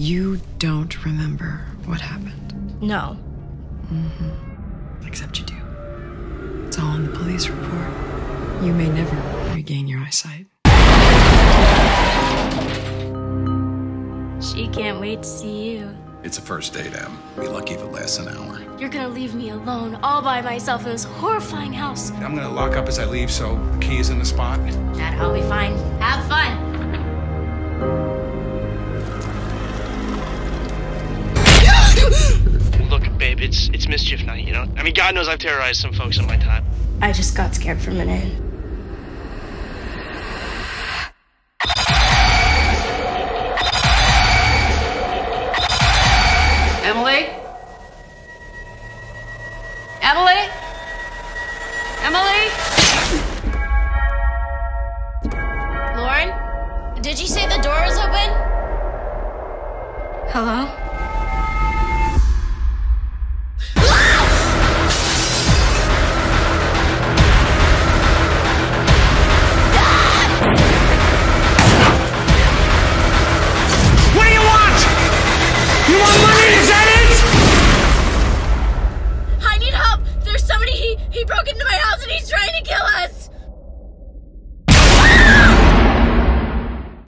You don't remember what happened, No. Mm-hmm. except you do. It's all in the police report. You may never regain your eyesight. She can't wait to see you. It's a first date, Em. Be lucky if it lasts an hour. You're gonna leave me alone all by myself in this horrifying house. I'm gonna lock up as I leave, so the key is in the spot. Dad, I'll be fine. Have fun. I mean, God knows I've terrorized some folks in my time. I just got scared for a minute. Emily? Emily? Emily? Lauren? Did you say the door is open? Hello?